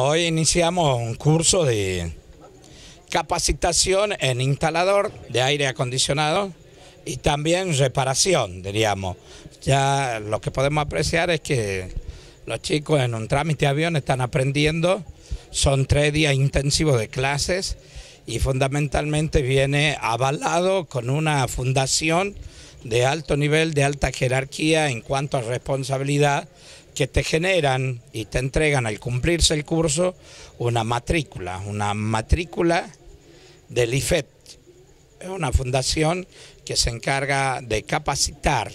Hoy iniciamos un curso de capacitación en instalador de aire acondicionado y también reparación, diríamos. Ya lo que podemos apreciar es que los chicos en un trámite de avión están aprendiendo, son tres días intensivos de clases y fundamentalmente viene avalado con una fundación de alto nivel, de alta jerarquía en cuanto a responsabilidad que te generan y te entregan al cumplirse el curso una matrícula, una matrícula del IFET. Es una fundación que se encarga de capacitar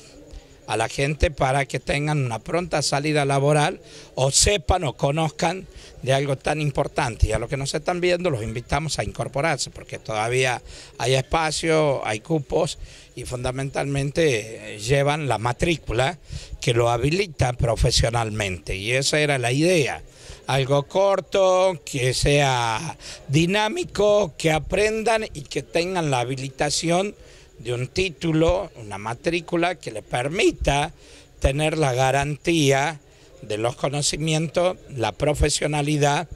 a la gente para que tengan una pronta salida laboral o sepan o conozcan de algo tan importante. Y a los que nos están viendo los invitamos a incorporarse porque todavía hay espacio, hay cupos y fundamentalmente eh, llevan la matrícula que lo habilita profesionalmente. Y esa era la idea. Algo corto, que sea dinámico, que aprendan y que tengan la habilitación de un título, una matrícula que le permita tener la garantía de los conocimientos, la profesionalidad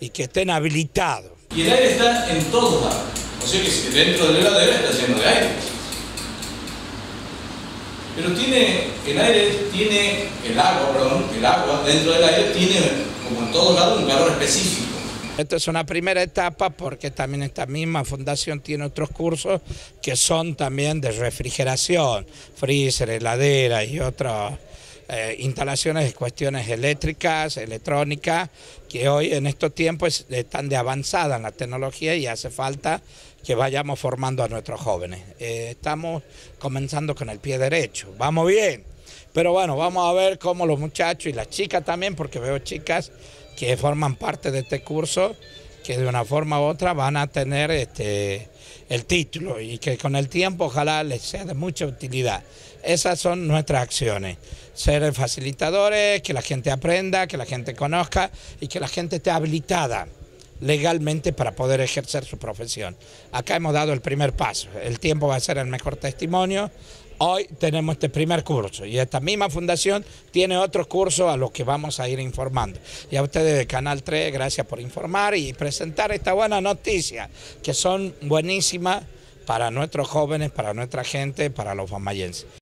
y que estén habilitados. Y el aire está en todos lados. O sea que dentro del heladero está lleno de aire. Pero tiene, el aire tiene, el agua, perdón, el agua dentro del aire tiene, como en todos lados, un calor específico. Esta es una primera etapa porque también esta misma fundación tiene otros cursos que son también de refrigeración, freezer, heladera y otras eh, instalaciones de cuestiones eléctricas, electrónicas, que hoy en estos tiempos están de avanzada en la tecnología y hace falta que vayamos formando a nuestros jóvenes. Eh, estamos comenzando con el pie derecho, vamos bien, pero bueno, vamos a ver cómo los muchachos y las chicas también, porque veo chicas que forman parte de este curso, que de una forma u otra van a tener este, el título y que con el tiempo ojalá les sea de mucha utilidad. Esas son nuestras acciones, ser facilitadores, que la gente aprenda, que la gente conozca y que la gente esté habilitada legalmente para poder ejercer su profesión. Acá hemos dado el primer paso, el tiempo va a ser el mejor testimonio. Hoy tenemos este primer curso y esta misma fundación tiene otro curso a los que vamos a ir informando. Y a ustedes de Canal 3, gracias por informar y presentar esta buena noticia, que son buenísimas para nuestros jóvenes, para nuestra gente, para los famayenses.